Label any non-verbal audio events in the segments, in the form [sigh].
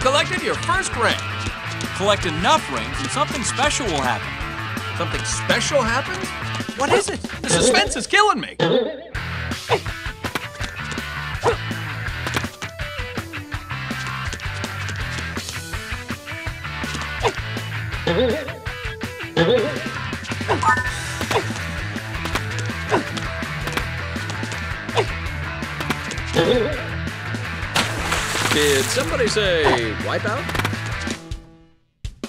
collected your first ring. Collect enough rings and something special will happen. Something special happens? What is it? The suspense is killing me. [laughs] Did somebody say wipeout?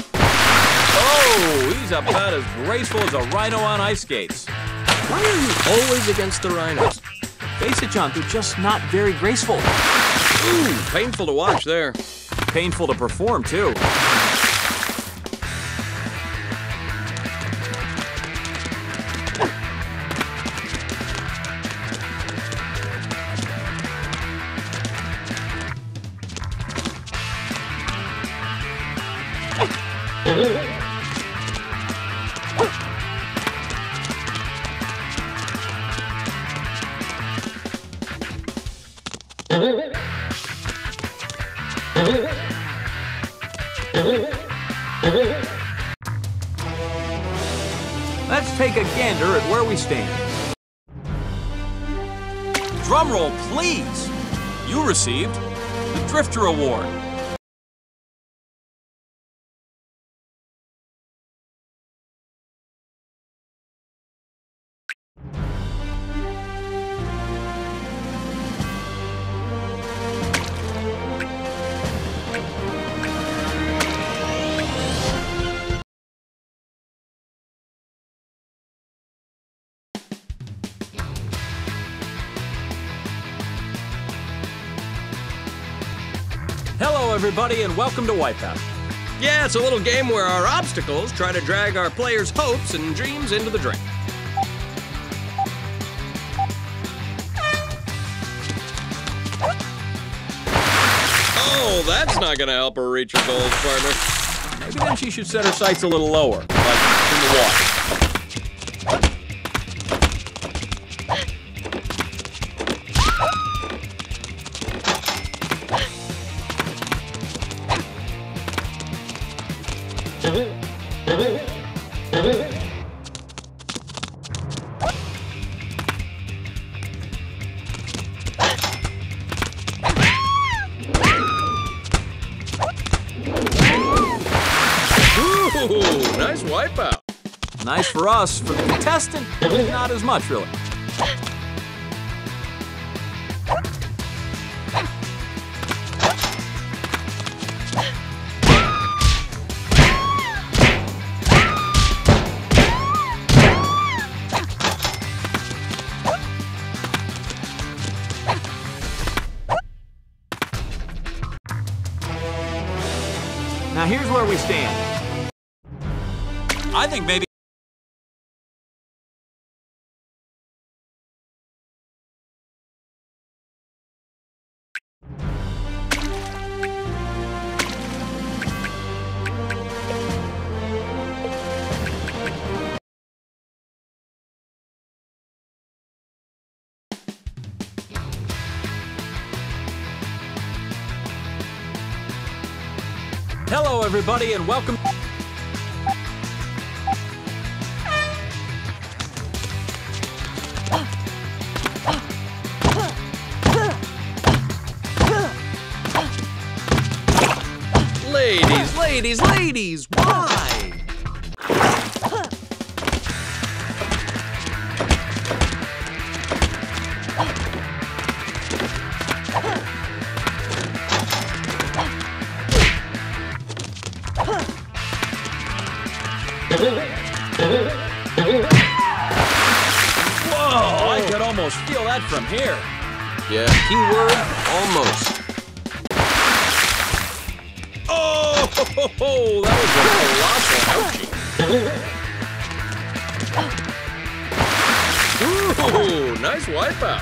Oh, he's about as graceful as a rhino on ice skates. Why are you always against the rhinos? Face it, John, they're just not very graceful. Ooh, painful to watch there. Painful to perform, too. Let's take a gander at where we stand. Drum roll, please. You received the Drifter Award. Hello, everybody, and welcome to Wipeout. Yeah, it's a little game where our obstacles try to drag our players' hopes and dreams into the drink. Oh, that's not gonna help her reach her goals, partner. Maybe then she should set her sights a little lower, like in the water. Ooh, nice wipeout. Nice for us, for the contestant, not as much, really. Now here's where we stand. I think maybe. Hello, everybody, and welcome. Ladies, ladies, ladies? Whoa! I could almost feel that from here. Yeah, keyword almost. Oh, ho, ho, ho, that was a colossal ouchie. Ooh, nice wipeout.